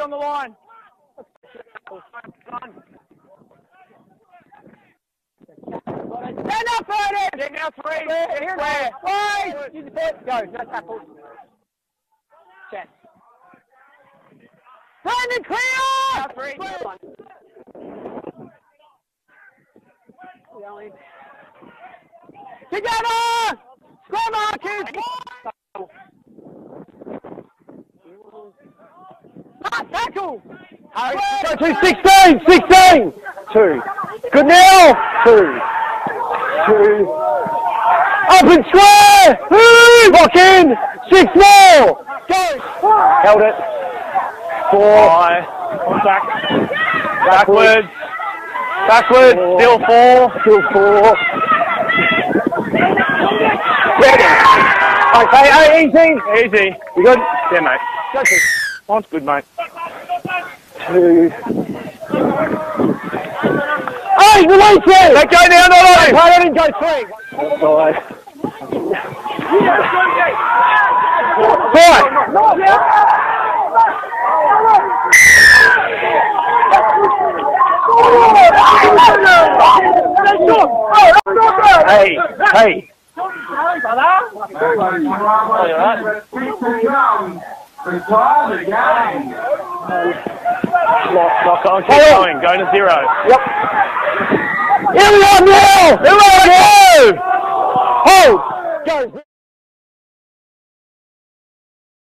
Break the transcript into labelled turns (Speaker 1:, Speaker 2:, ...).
Speaker 1: on the line. Stand up, Ferdy! Then now three. Here, square. Wait! Use the foot. Go. No tackles. Chest. Brandon, clear! Now three. One. Together! Markers! Ah, tackle!
Speaker 2: Go to 16, 16, two. Good now, two, two. Up and square, lock in, six more, go. Held it, four.
Speaker 3: Back. Backwards. Backwards.
Speaker 2: Four.
Speaker 3: Still four.
Speaker 2: Still four. Ready. Okay, hey, easy.
Speaker 3: Easy.
Speaker 2: You good?
Speaker 3: Yeah, mate. Mine's good, mate.
Speaker 2: Two. Hey, release it!
Speaker 3: Let go now, no,
Speaker 2: Hey,
Speaker 3: no.
Speaker 2: let him go three. Outside.
Speaker 3: Five.
Speaker 2: Hey, hey.
Speaker 3: Lock lock on, keep
Speaker 2: Hey.
Speaker 3: going. Going to zero.
Speaker 2: Yep. Here we are now! Here we are now! Hold! Go!